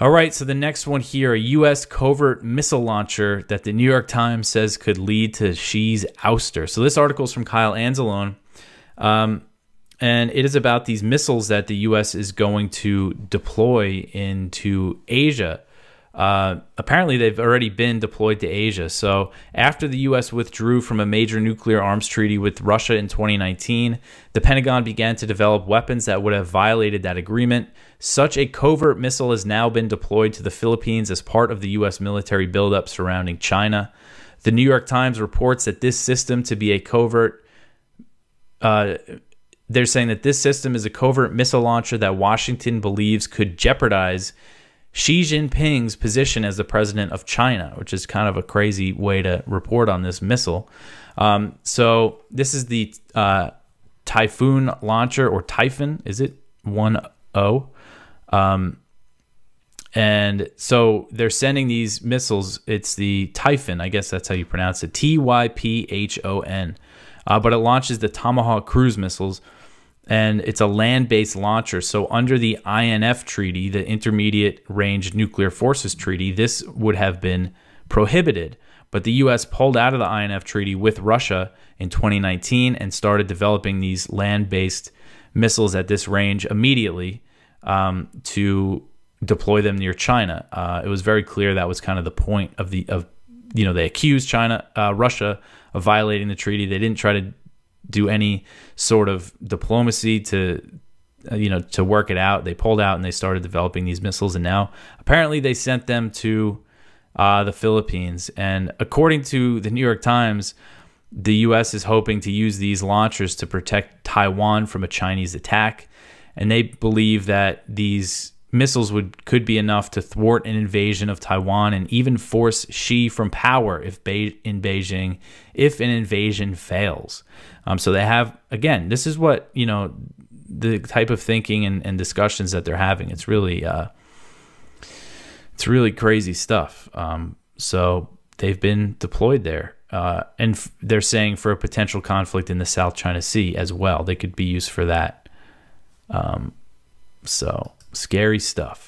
All right, so the next one here a U.S. covert missile launcher that the New York Times says could lead to Xi's ouster. So this article is from Kyle Anzalone, um, and it is about these missiles that the U.S. is going to deploy into Asia. Uh, apparently, they've already been deployed to Asia. So, after the U.S. withdrew from a major nuclear arms treaty with Russia in 2019, the Pentagon began to develop weapons that would have violated that agreement. Such a covert missile has now been deployed to the Philippines as part of the U.S. military buildup surrounding China. The New York Times reports that this system to be a covert. Uh, they're saying that this system is a covert missile launcher that Washington believes could jeopardize Xi Jinping's position as the president of China, which is kind of a crazy way to report on this missile. Um, so this is the uh, Typhoon launcher or Typhon. Is it one O? Um, and so they're sending these missiles. It's the Typhon, I guess that's how you pronounce it. T Y P H O N. Uh, but it launches the Tomahawk cruise missiles and it's a land based launcher. So, under the INF Treaty, the Intermediate Range Nuclear Forces Treaty, this would have been prohibited. But the U.S. pulled out of the INF Treaty with Russia in 2019 and started developing these land based missiles at this range immediately um, to deploy them near China. Uh, it was very clear that was kind of the point of the of you know they accused China, uh, Russia of violating the treaty. They didn't try to do any sort of diplomacy to uh, you know to work it out. They pulled out and they started developing these missiles, and now apparently they sent them to uh, the Philippines. And according to the New York Times, the U.S. is hoping to use these launchers to protect Taiwan from a Chinese attack, and they believe that these missiles would could be enough to thwart an invasion of Taiwan and even force Xi from power if Be in Beijing if an invasion fails. Um, so they have again, this is what you know the type of thinking and, and discussions that they're having. It's really uh, it's really crazy stuff. Um, so they've been deployed there. Uh, and they're saying for a potential conflict in the South China Sea as well. They could be used for that. Um, so scary stuff.